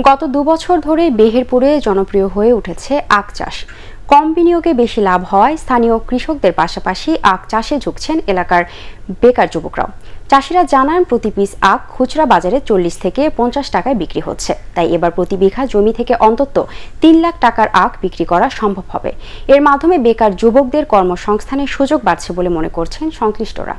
গত দুবছর ধরে বেহেরপুরে জনপ্রিয় হয়ে উঠেছে আখ চাষ। কম বিনিয়োগে বেশি লাভ হওয়ায় স্থানীয় কৃষকদের পাশাপাশি আখ চাষে ঝুঁকছেন এলাকার বেকার যুবকরাও। চাষিরা জানান, প্রতি পিস আখ খুচরা বাজারে চল্লিশ থেকে পঞ্চাশ টাকায় বিক্রি হচ্ছে। তাই এবার প্রতি বিঘা জমি থেকে অন্তত তিন লাখ টাকার আখ বিক্রি করা সম্ভব হবে। এর মাধ্যমে বেকার যুবকদের কর্মসংস্থানের সুযোগ বাড়ছে বলে মনে করছেন সংশ্লিষ্টরা।